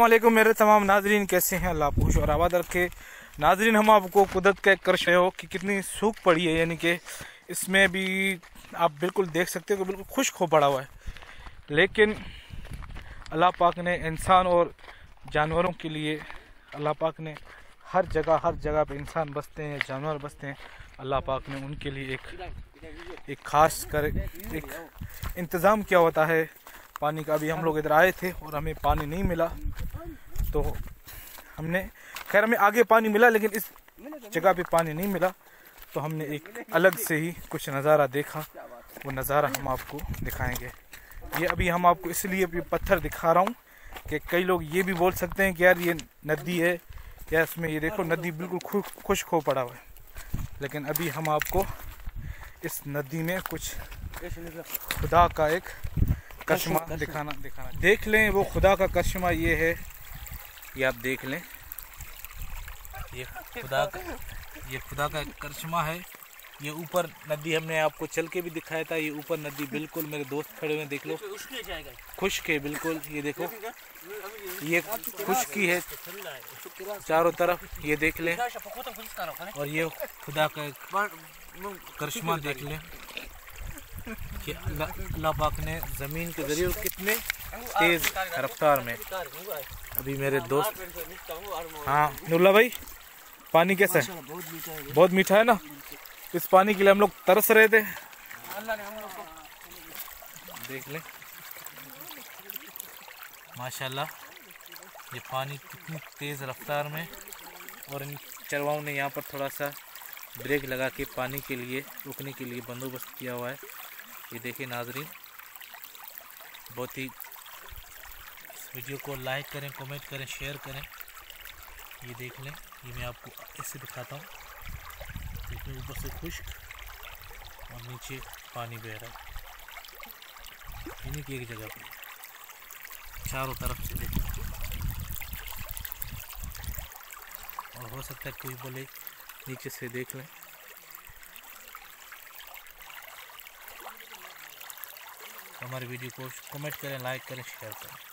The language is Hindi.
वालेकुम मेरे तमाम नाजरीन, कैसे हैं? अल्लाह खुश और आबाद रखे। नाजरीन, हम आपको कुदरत का एक कर हो कि कितनी सूख पड़ी है, यानी कि इसमें भी आप बिल्कुल देख सकते हो कि बिल्कुल खुश्क हो पड़ा हुआ है। लेकिन अल्लाह पाक ने इंसान और जानवरों के लिए, अल्लाह पाक ने हर जगह हर जगह पे इंसान बसते हैं, जानवर बसते हैं। अल्लाह पाक ने उनके लिए एक एक ख़ास कर, एक इंतज़ाम किया होता है पानी का अभी हम लोग इधर आए थे और हमें पानी नहीं मिला। तो हमने, खैर हमें आगे पानी मिला, लेकिन इस जगह पे पानी नहीं मिला। तो हमने एक अलग से ही कुछ नज़ारा देखा। वो नज़ारा हम आपको दिखाएँगे। ये अभी हम आपको इसलिए अभी पत्थर दिखा रहा हूँ कि कई लोग ये भी बोल सकते हैं कि यार ये नदी है, या इसमें ये देखो नदी बिल्कुल खुश्क हो पड़ा हुआ है। लेकिन अभी हम आपको इस नदी में कुछ खुदा का एक कशमा दिखाना दिखाना। देख लें वो खुदा का कशमा ये है। ये आप देख लें। ये खुदा का ये खुदा का करिश्मा है। ये ऊपर नदी हमने आपको चल के भी दिखाया था। ये ऊपर नदी बिल्कुल मेरे दोस्त खड़े हुए देख लो। खुश्क है बिल्कुल। ये देखो। ये खुशकी है। चारों तरफ़ ये देख लें। और ये खुदा का करिश्मा देख लें। कि अल्लाह पाक ने ज़मीन के ज़रिए कितने तेज़ रफ्तार में अभी मेरे दोस्त हाँ नुल्ला भाई, पानी कैसा है? बहुत मीठा है ना? इस पानी के लिए हम लोग तरस रहे थे। देख ले। माशाल्लाह, ये पानी कितनी तेज़ रफ्तार में और इन चरवाओं ने यहाँ पर थोड़ा सा ब्रेक लगा के पानी के लिए, रुकने के लिए बंदोबस्त किया हुआ है। ये देखिए नाजरीन, बहुत ही इस वीडियो को लाइक करें, कमेंट करें, शेयर करें। ये देख लें, ये मैं आपको ऐसे दिखाता हूँ। देखिए ऊपर से खुश्क और नीचे पानी बह रहा है। यानी कि एक जगह पर चारों तरफ़ से देखिए। और हो सकता है कोई बोले नीचे से देख लें। हमारे वीडियो को कमेंट करें लाइक करें शेयर करें।